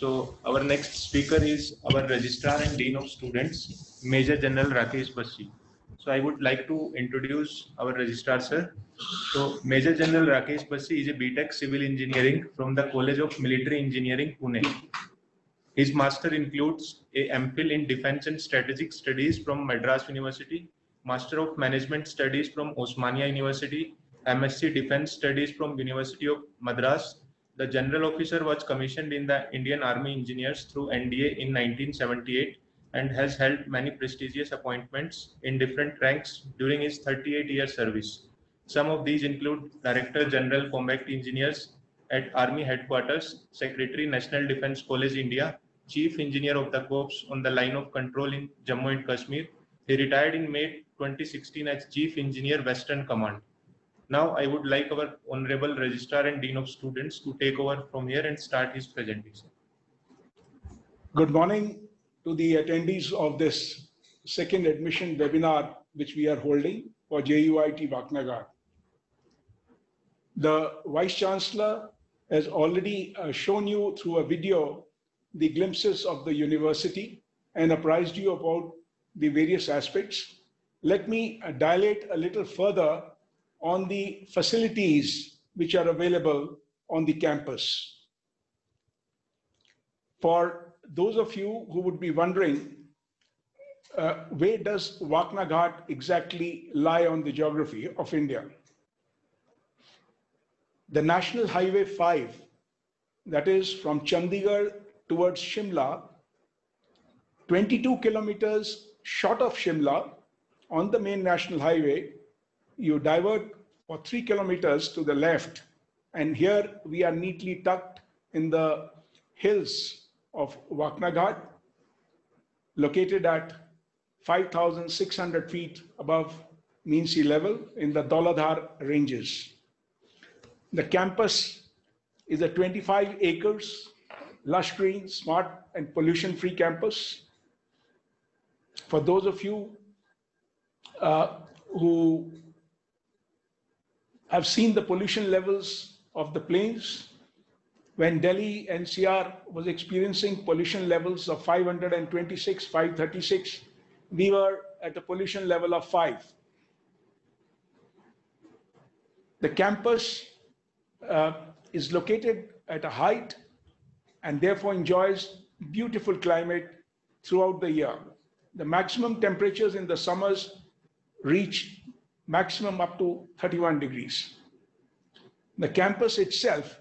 So our next speaker is our Registrar and Dean of Students, Major General Rakesh Bassi. So I would like to introduce our Registrar, sir. So Major General Rakesh Bassi is a BTech Civil Engineering from the College of Military Engineering, Pune. His master includes a MPhil in Defense and Strategic Studies from Madras University, Master of Management Studies from Osmania University, MSc Defense Studies from University of Madras, the general officer was commissioned in the Indian Army Engineers through NDA in 1978 and has held many prestigious appointments in different ranks during his 38 year service. Some of these include Director General Combat Engineers at Army Headquarters, Secretary National Defense College India, Chief Engineer of the Corps on the line of control in Jammu and Kashmir. He retired in May 2016 as Chief Engineer Western Command. Now I would like our Honorable Registrar and Dean of Students to take over from here and start his presentation. Good morning to the attendees of this second admission webinar which we are holding for JUIT Waknaghat. The Vice Chancellor has already uh, shown you through a video the glimpses of the university and apprised you about the various aspects. Let me uh, dilate a little further on the facilities which are available on the campus. For those of you who would be wondering, uh, where does Wakna exactly lie on the geography of India? The National Highway 5, that is from Chandigarh towards Shimla, 22 kilometers short of Shimla on the main national highway, you divert for three kilometers to the left, and here we are neatly tucked in the hills of Waknaghat, located at 5,600 feet above mean sea level in the Dhauladhar ranges. The campus is a 25 acres, lush green, smart and pollution-free campus. For those of you uh, who have seen the pollution levels of the plains. When Delhi NCR was experiencing pollution levels of 526, 536, we were at a pollution level of 5. The campus uh, is located at a height and therefore enjoys beautiful climate throughout the year. The maximum temperatures in the summers reach maximum up to 31 degrees. The campus itself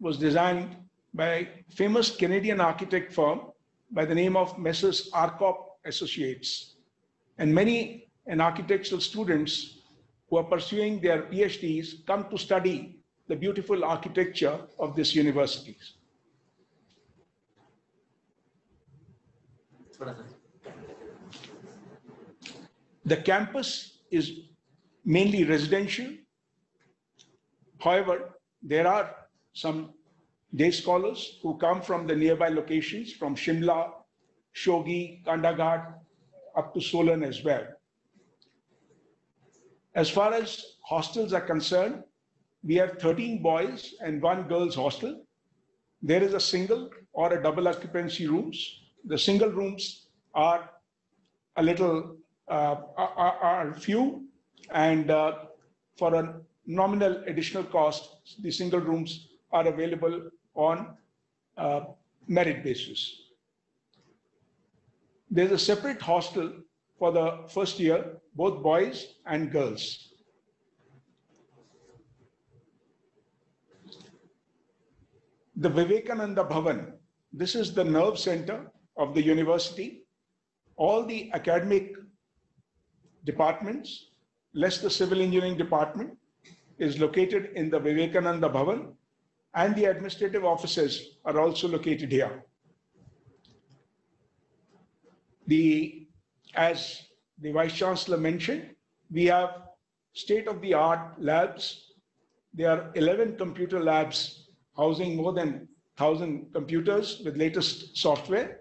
was designed by famous Canadian architect firm by the name of Messrs. Arcop Associates. And many and architectural students who are pursuing their PhDs come to study the beautiful architecture of this universities. The campus is mainly residential. However, there are some day scholars who come from the nearby locations from Shimla, Shoghi, Kandaghat, up to Solan as well. As far as hostels are concerned, we have 13 boys and one girls hostel. There is a single or a double occupancy rooms. The single rooms are a little, uh, are, are few and uh, for a nominal additional cost, the single rooms are available on uh, merit basis. There's a separate hostel for the first year, both boys and girls. The Vivekananda Bhavan, this is the nerve center of the university. All the academic departments less the civil engineering department is located in the Vivekananda Bhavan and the administrative offices are also located here. The, as the Vice Chancellor mentioned, we have state-of-the-art labs. There are 11 computer labs housing more than 1,000 computers with latest software.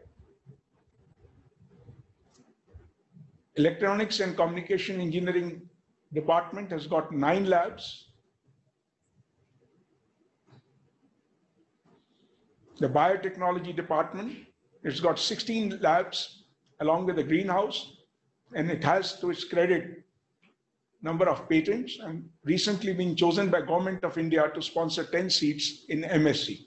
Electronics and Communication Engineering department has got nine labs. The biotechnology department, it's got 16 labs along with a greenhouse, and it has to its credit number of patents and recently been chosen by government of India to sponsor 10 seats in MSc.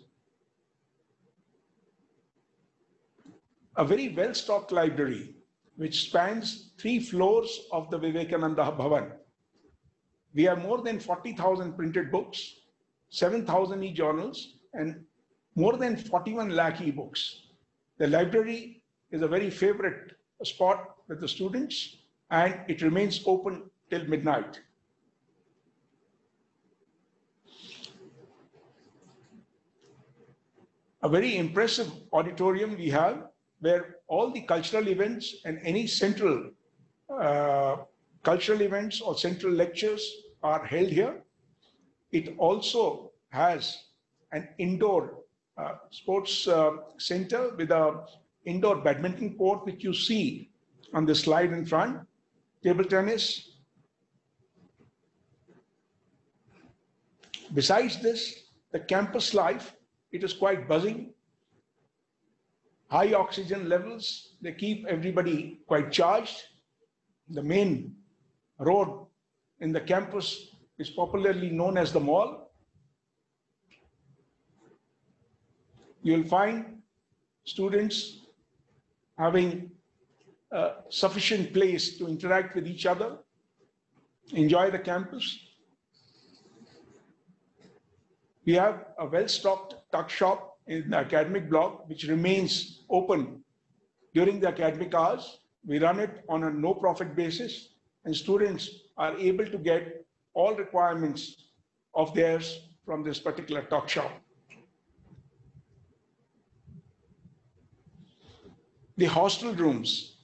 A very well-stocked library, which spans three floors of the Vivekananda Bhavan. We have more than 40,000 printed books, 7,000 e-journals, and more than 41 lakh e-books. The library is a very favorite spot with the students, and it remains open till midnight. A very impressive auditorium we have where all the cultural events and any central uh, cultural events or central lectures are held here. It also has an indoor uh, sports uh, center with a indoor badminton court, which you see on the slide in front, table tennis. Besides this, the campus life, it is quite buzzing. High oxygen levels, they keep everybody quite charged. The main road in the campus is popularly known as the mall. You'll find students having uh, sufficient place to interact with each other, enjoy the campus. We have a well-stocked tuck shop in the academic block, which remains open during the academic hours. We run it on a no-profit basis, and students are able to get all requirements of theirs from this particular talk shop. The hostel rooms,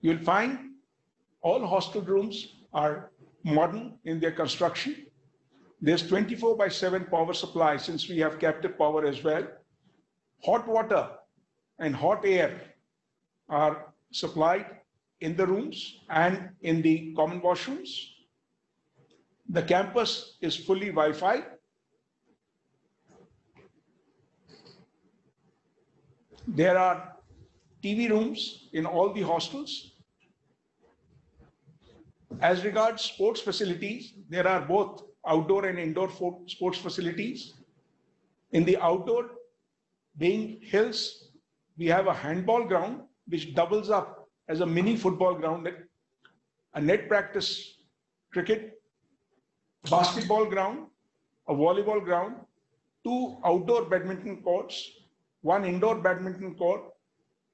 you'll find all hostel rooms are modern in their construction. There's 24 by 7 power supply since we have captive power as well. Hot water and hot air are supplied in the rooms and in the common washrooms. The campus is fully Wi-Fi. There are TV rooms in all the hostels. As regards sports facilities, there are both outdoor and indoor sports facilities. In the outdoor, being hills, we have a handball ground which doubles up as a mini football ground, a net practice cricket, basketball ground, a volleyball ground, two outdoor badminton courts, one indoor badminton court,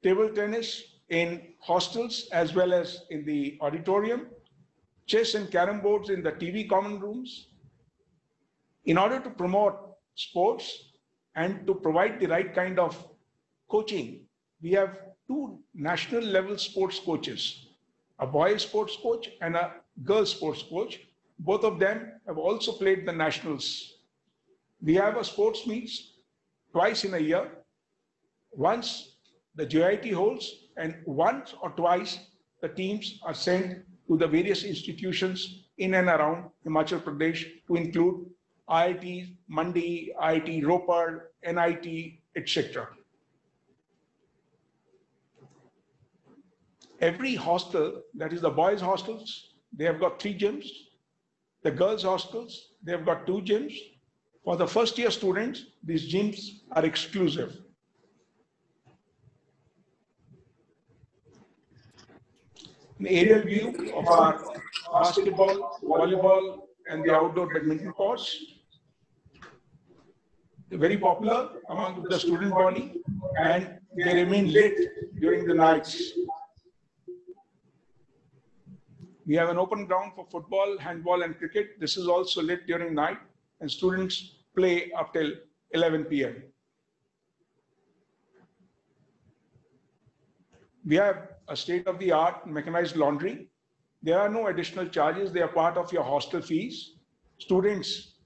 table tennis in hostels as well as in the auditorium, chess and carom boards in the TV common rooms. In order to promote sports and to provide the right kind of coaching, we have two national level sports coaches, a boy sports coach and a girl sports coach. Both of them have also played the nationals. We have a sports meets twice in a year. Once the JIT holds and once or twice the teams are sent to the various institutions in and around Himachal Pradesh to include IIT Mandi, IIT Ropar, NIT, etc. Every hostel, that is the boys' hostels, they have got three gyms. The girls' hostels, they have got two gyms. For the first year students, these gyms are exclusive. An aerial view of our basketball, volleyball, and the outdoor badminton courts. Very popular among the student body, and they remain lit during the nights. We have an open ground for football, handball, and cricket. This is also lit during night, and students play up till 11 p.m. We have a state-of-the-art mechanized laundry. There are no additional charges. They are part of your hostel fees. Students,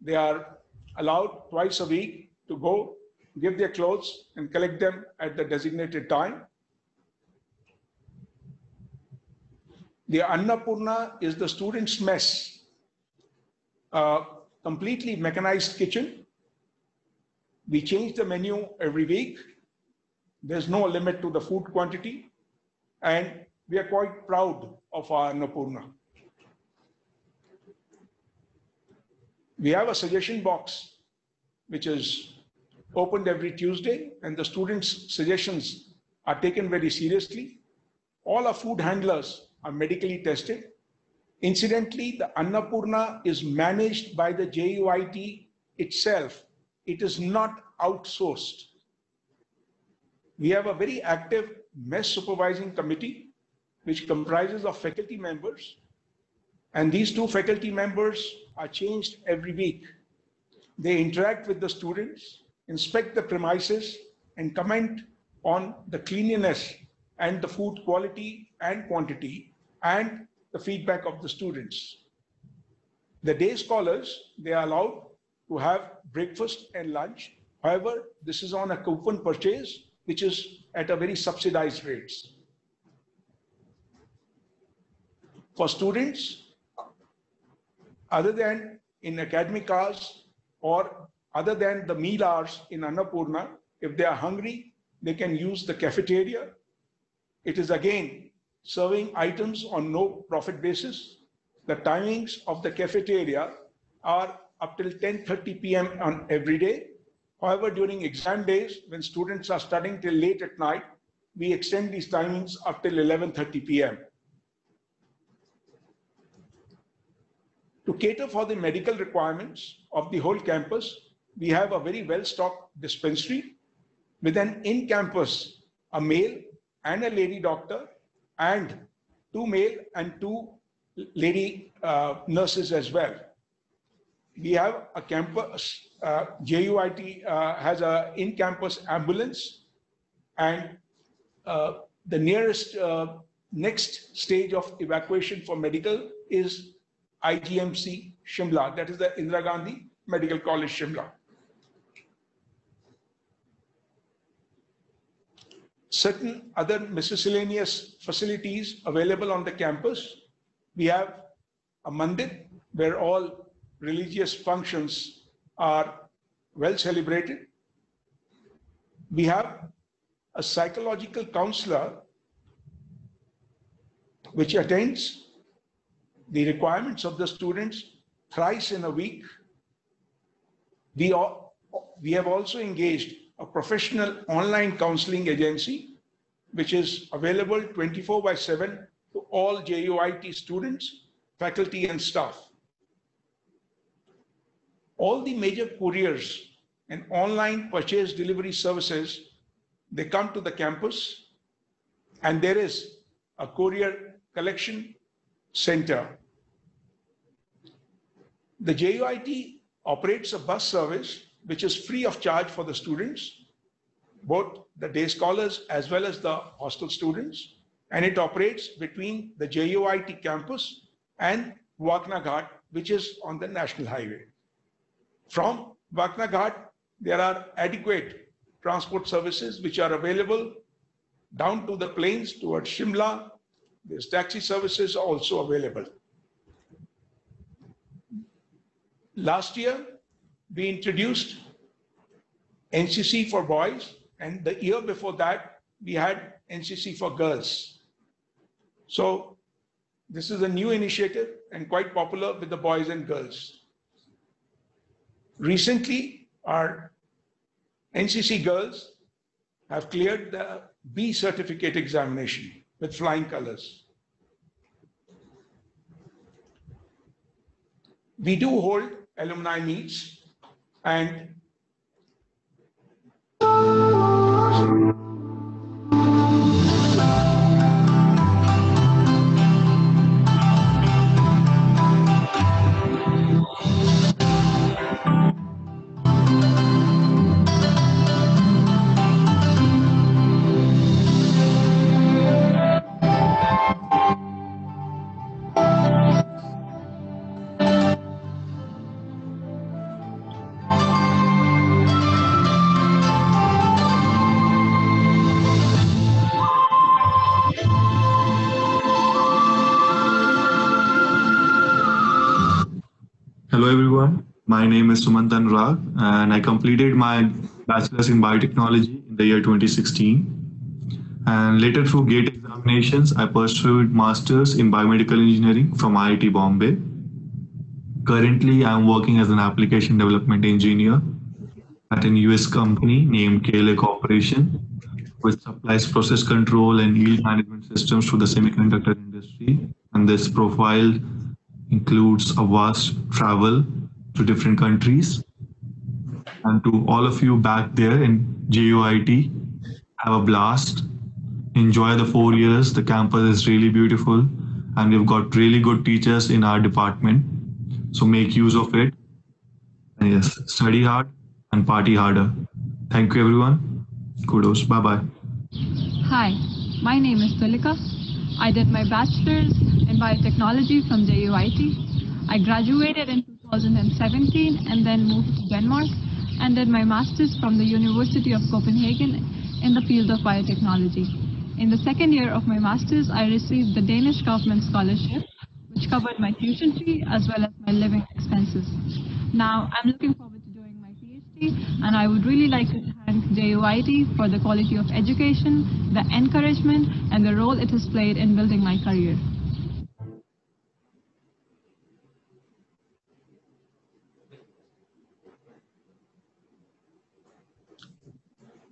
they are allowed twice a week to go, give their clothes, and collect them at the designated time. The Annapurna is the students' mess, a completely mechanized kitchen. We change the menu every week. There's no limit to the food quantity. And we are quite proud of our Annapurna. We have a suggestion box, which is opened every Tuesday, and the students' suggestions are taken very seriously. All our food handlers are medically tested. Incidentally, the Annapurna is managed by the JUIT itself. It is not outsourced. We have a very active mess supervising committee, which comprises of faculty members. And these two faculty members are changed every week. They interact with the students, inspect the premises, and comment on the cleanliness and the food quality and quantity and the feedback of the students. The day scholars, they are allowed to have breakfast and lunch. However, this is on a coupon purchase, which is at a very subsidized rates. For students, other than in academic hours or other than the meal hours in Annapurna, if they are hungry, they can use the cafeteria. It is again serving items on no profit basis. The timings of the cafeteria are up till 10:30 p.m. on every day. However, during exam days, when students are studying till late at night, we extend these timings up till 11:30 p.m. To cater for the medical requirements of the whole campus, we have a very well-stocked dispensary with an in-campus, a male and a lady doctor, and two male and two lady uh, nurses as well. We have a campus, uh, JUIT uh, has a in-campus ambulance and uh, the nearest uh, next stage of evacuation for medical is IGMC Shimla, that is the Indira Gandhi Medical College Shimla. Certain other miscellaneous facilities available on the campus. We have a mandir where all religious functions are well celebrated. We have a psychological counselor which attends the requirements of the students thrice in a week. We, all, we have also engaged a professional online counseling agency, which is available 24 by 7 to all JUIT students, faculty, and staff. All the major couriers and online purchase delivery services, they come to the campus, and there is a courier collection center. The JUIT operates a bus service which is free of charge for the students, both the day scholars as well as the hostel students. And it operates between the JUIT campus and Waknaghat, which is on the national highway. From Waknaghat, there are adequate transport services which are available down to the plains towards Shimla. There's taxi services also available. Last year, we introduced NCC for boys, and the year before that, we had NCC for girls. So this is a new initiative and quite popular with the boys and girls. Recently, our NCC girls have cleared the B certificate examination with flying colors. We do hold alumni meets and name is Sumant Anurag and I completed my bachelor's in biotechnology in the year 2016. And later through GATE examinations, I pursued master's in biomedical engineering from IIT Bombay. Currently, I'm working as an application development engineer at an US company named KLA Corporation, which supplies process control and yield management systems to the semiconductor industry. And this profile includes a vast travel to different countries. And to all of you back there in JUIT, have a blast. Enjoy the four years. The campus is really beautiful, and we've got really good teachers in our department. So make use of it. And yes, study hard and party harder. Thank you, everyone. Kudos. Bye bye. Hi, my name is Tulika. I did my bachelor's in biotechnology from JUIT. I graduated in 2017 and then moved to Denmark and did my master's from the University of Copenhagen in the field of biotechnology. In the second year of my master's, I received the Danish government scholarship, which covered my tuition fee as well as my living expenses. Now, I'm looking forward to doing my PhD, and I would really like to thank JUIT for the quality of education, the encouragement, and the role it has played in building my career.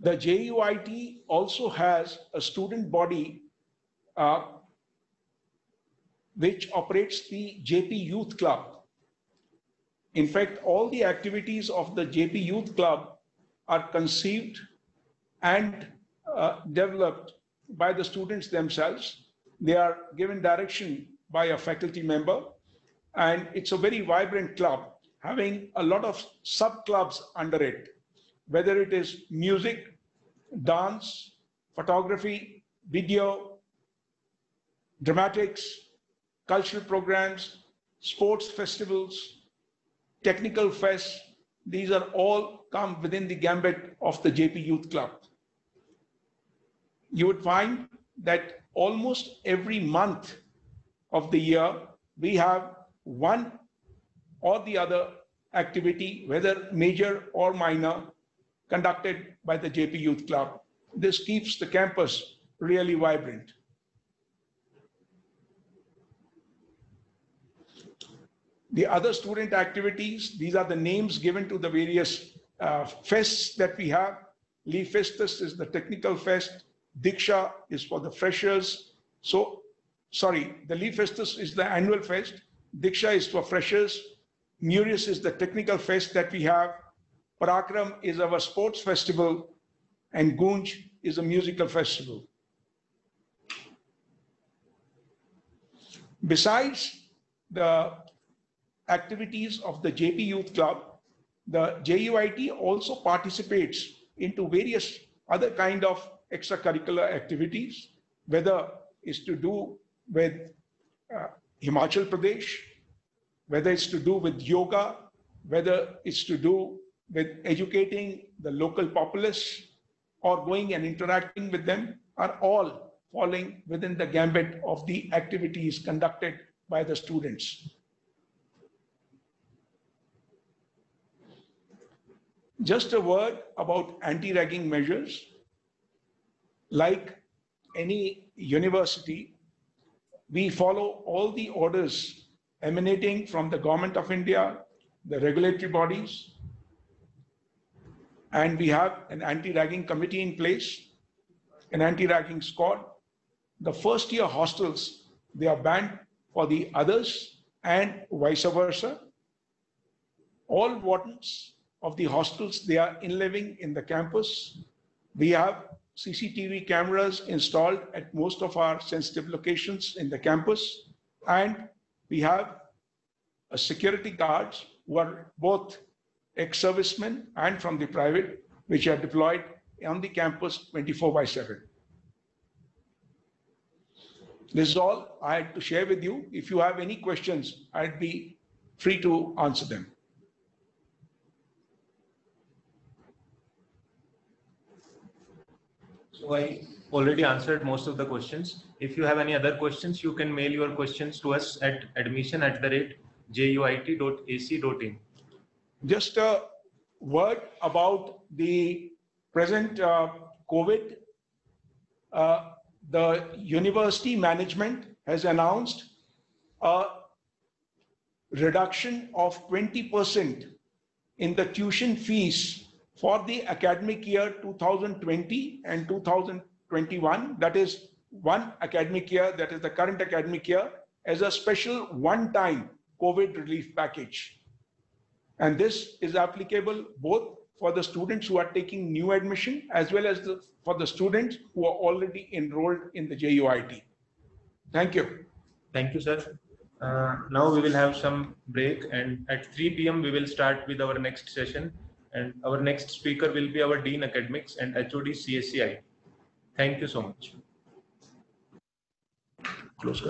The JUIT also has a student body uh, which operates the Jaypee Youth Club. In fact, all the activities of the Jaypee Youth Club are conceived and uh, developed by the students themselves. They are given direction by a faculty member, and it's a very vibrant club having a lot of sub clubs under it whether it is music, dance, photography, video, dramatics, cultural programs, sports festivals, technical fests, these are all come within the gambit of the Jaypee Youth Club. You would find that almost every month of the year, we have one or the other activity, whether major or minor, conducted by the Jaypee Youth Club. This keeps the campus really vibrant. The other student activities, these are the names given to the various uh, fests that we have. Leaf Festus is the technical fest. Diksha is for the freshers. So, sorry, the Leaf Festus is the annual fest. Diksha is for freshers. Murius is the technical fest that we have. Parakram is our sports festival, and Gunj is a musical festival. Besides the activities of the Jaypee Youth Club, the JUIT also participates into various other kind of extracurricular activities, whether it's to do with uh, Himachal Pradesh, whether it's to do with yoga, whether it's to do with educating the local populace or going and interacting with them are all falling within the gambit of the activities conducted by the students. Just a word about anti-ragging measures. Like any university, we follow all the orders emanating from the government of India, the regulatory bodies, and we have an anti-ragging committee in place, an anti-ragging squad. The first year hostels, they are banned for the others and vice versa. All wardens of the hostels, they are in living in the campus. We have CCTV cameras installed at most of our sensitive locations in the campus. And we have a security guards who are both ex-servicemen and from the private, which are deployed on the campus 24 by 7. This is all I had to share with you. If you have any questions, I'd be free to answer them. So I already answered most of the questions. If you have any other questions, you can mail your questions to us at admission at the rate juit.ac.in. Just a word about the present uh, COVID. Uh, the university management has announced a reduction of 20% in the tuition fees for the academic year 2020 and 2021. That is one academic year, that is the current academic year, as a special one-time COVID relief package. And this is applicable both for the students who are taking new admission as well as the, for the students who are already enrolled in the JUIT. Thank you. Thank you, sir. Uh, now we will have some break and at 3 p.m. we will start with our next session and our next speaker will be our Dean Academics and HOD CSCI. Thank you so much. Close.